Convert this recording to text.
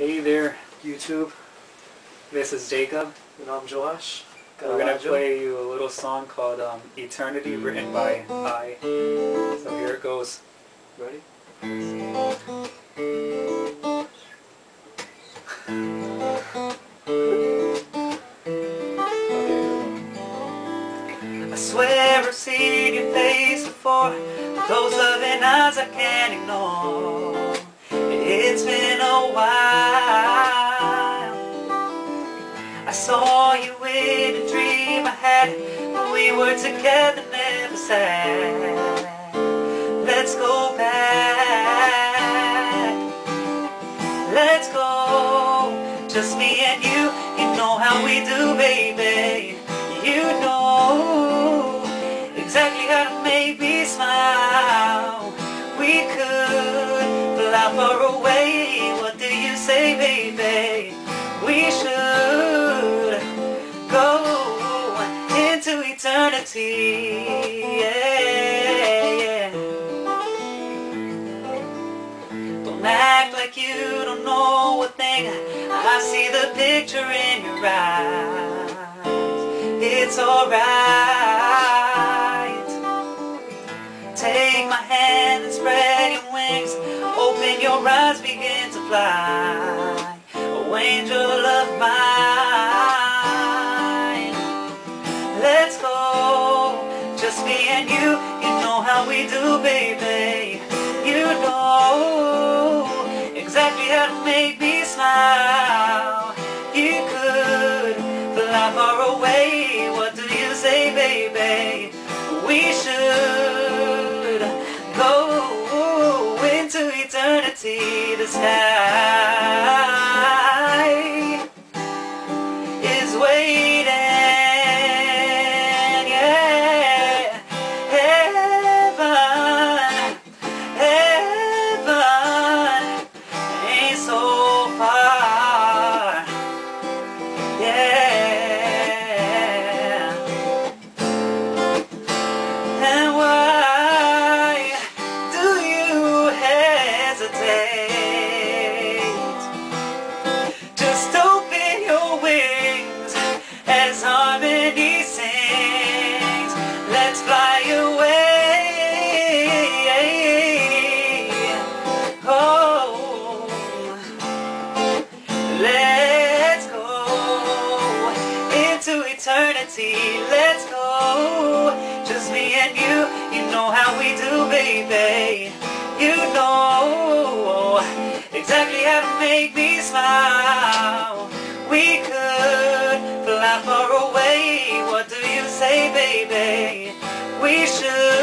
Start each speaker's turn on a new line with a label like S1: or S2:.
S1: Hey there, YouTube. This is Jacob.
S2: And I'm Joash.
S1: We're gonna play you a little song called um, "Eternity," written by I. So here it goes.
S2: Ready?
S3: I swear I've seen your face before Those loving eyes I can't ignore It's been a while. I saw you in a dream I had When we were together, never sad Let's go back. Let's go. Just me and you You know how we do, baby far away. What do you say, baby? We should Go into eternity. Yeah, yeah. Don't act like you don't know a thing. I see the picture in your eyes. It's alright Your eyes, begin to fly. Oh angel of mine. Let's go. Just me and you. You know how we do, baby. You know Exactly how to make me smile. You could fly far away. What do you say, baby? We should is waiting, yeah. Heaven, heaven ain't so far, yeah. And why do you hesitate? Harmony sings. Let's fly away. Oh, let's go into eternity. Let's go, just me and you. You know how we do, baby. You know exactly how to make me smile. We could fly far away. What do you say, baby? We should